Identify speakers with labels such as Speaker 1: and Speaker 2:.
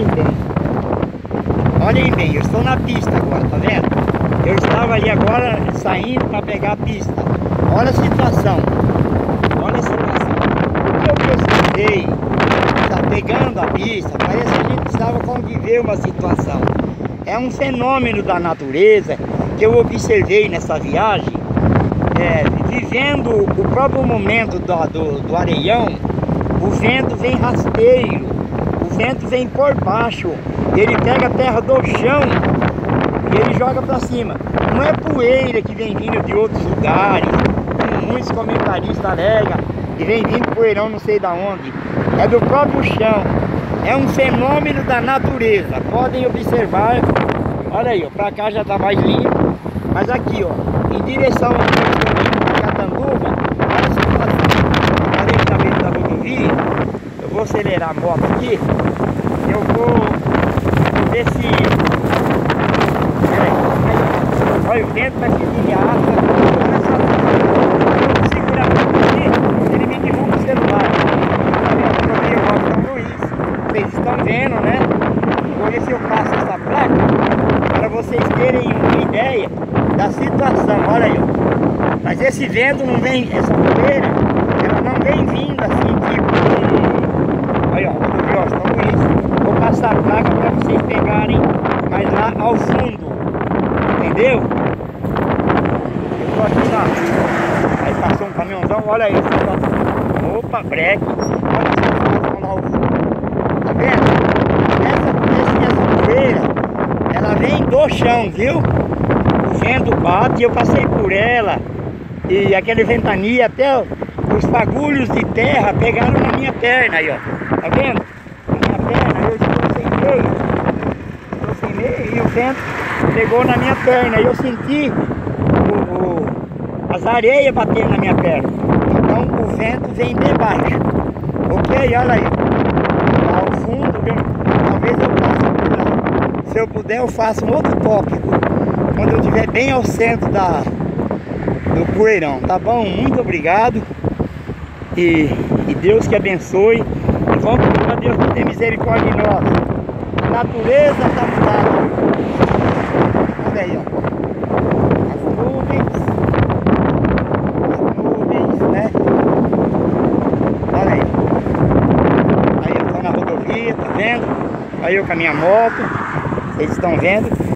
Speaker 1: Olhem bem. Olhem bem, eu estou na pista agora, tá vendo? Eu estava ali agora saindo para pegar a pista. Olha a situação. Olha a situação. O que eu pesquisei, tá pegando a pista, parece que a gente precisava conviver uma situação. É um fenômeno da natureza que eu observei nessa viagem, é, vivendo o próprio momento do, do, do areião, o vento vem rasteiro, vento vem por baixo, ele pega a terra do chão e ele joga para cima. Não é poeira que vem vindo de outros lugares, muitos comentaristas alegam, que vem vindo poeirão não sei da onde. É do próprio chão. É um fenômeno da natureza. Podem observar. Olha aí, ó, pra cá já tá mais limpo. Mas aqui, ó, em direção ao para Catanduva, olha a situação. Olha aí na beira da rodovia. Eu acelerar a moto aqui. Eu vou ver se Olha o vento vai seguir de. Eu segurar aqui, ele me divulga o celular. Tá vendo? Eu Luís. Vocês estão vendo, né? Vou ver se eu passo essa placa para vocês terem uma ideia da situação. Olha aí. Mas esse vento não vem, essa poeira, ela não vem vindo assim, tipo. Olha, ó, rodovia São Luís. Vou passar a placa para vocês pegarem mais lá ao fundo. Entendeu? aqui na... Aí passou um caminhãozão, olha aí, tá... opa, breque, olha lá ao fundo, tá vendo? Essa, essa poeira, ela vem do chão, viu? O vento bate, eu passei por ela, e aquele ventania, até os fagulhos de terra pegaram na minha perna aí, ó, tá vendo? Na minha perna, eu estou sem meio, estou sem meio, e o vento pegou na minha perna, e eu senti as areias batendo na minha perna. Então o vento vem de baixo. Ok? Olha aí. Lá ao fundo, viu? talvez eu passe por lá. Se eu puder eu faço um outro tópico. Quando eu estiver bem ao centro da, do poeirão. Tá bom? Muito obrigado. E, e Deus que abençoe. E vamos pedir a Deus que misericórdia em nós. A natureza está mudada. Olha aí, ó. Aí eu com a minha moto, vocês estão vendo.